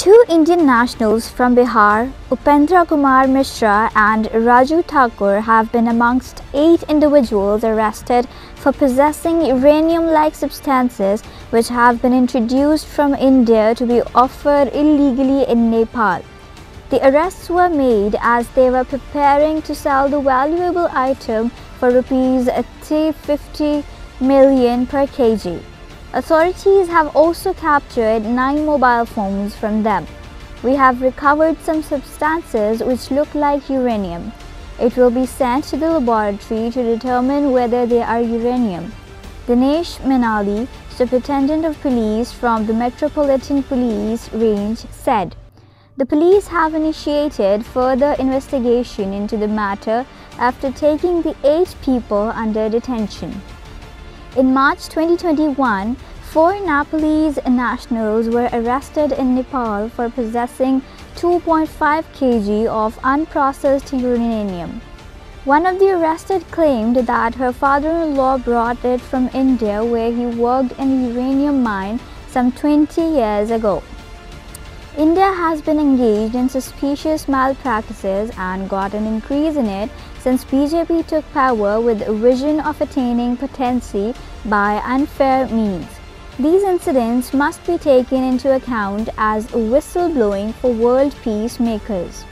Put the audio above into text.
Two Indian nationals from Bihar, Upendra Kumar Mishra and Raju Thakur have been amongst eight individuals arrested for possessing uranium-like substances which have been introduced from India to be offered illegally in Nepal. The arrests were made as they were preparing to sell the valuable item for rupees 350 million per kg. Authorities have also captured nine mobile phones from them. We have recovered some substances which look like uranium. It will be sent to the laboratory to determine whether they are uranium. Dinesh Mainali, Superintendent of Police from the Metropolitan Police Range, said, The police have initiated further investigation into the matter after taking the eight people under detention. In March 2021, four Nepalese nationals were arrested in Nepal for possessing 2.5 kg of unprocessed uranium. One of the arrested claimed that her father-in-law brought it from India where he worked in a uranium mine some 20 years ago. India has been engaged in suspicious malpractices and got an increase in it since BJP took power with a vision of attaining potency by unfair means. These incidents must be taken into account as whistleblowing for world peacemakers.